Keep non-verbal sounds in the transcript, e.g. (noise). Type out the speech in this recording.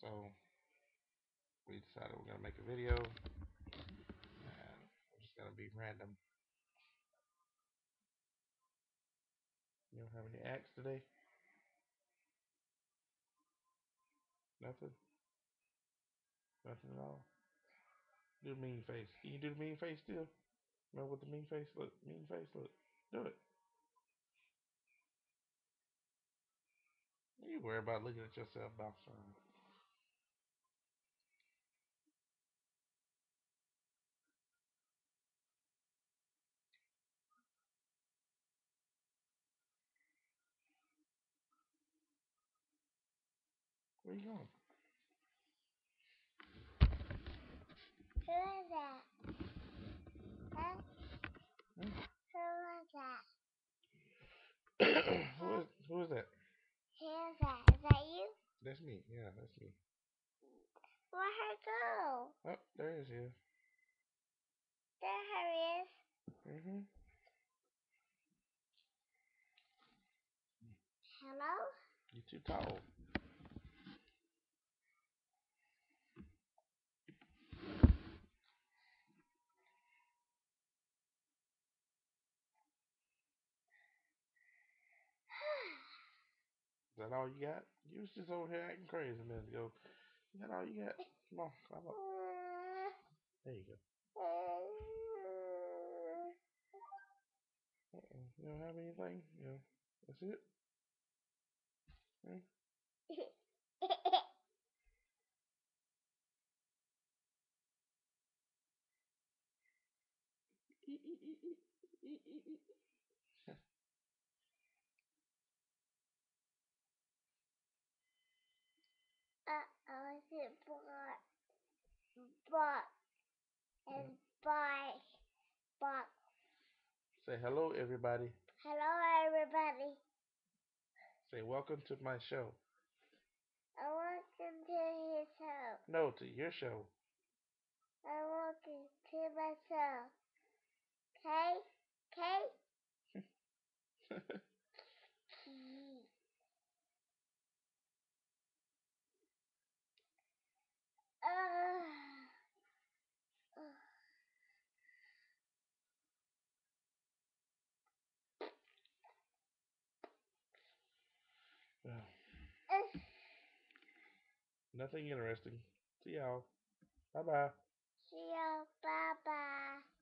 So we decided we're gonna make a video and we're just gonna be random. You don't have any acts today? Nothing? Nothing at all? Do the mean face. Can you do the mean face still? Remember what the mean face look? Mean face look. Do it. You worry about looking at yourself. Where you going? Who is that? Huh? Hmm? Who is that? who is who is that? Who is that? Is that you? That's me. Yeah, that's me. Where'd her go? Oh, there is you. There her is. Mhm. Hello? You're too tall. Is that all you got? You was just over here acting crazy a minute ago. Is that all you got? Come on, climb up. There you go. Uh-uh. You don't have anything? Yeah. That's it? Hmm? (laughs) (laughs) Uh-oh, is it bought? Bought. Hmm. And buy. Bought. Say hello, everybody. Hello, everybody. Say welcome to my show. I welcome to his show. No, to your show. I welcome to my show. Okay? Okay? nothing interesting. see y'all. Bye-bye. See y'all. Bye-bye.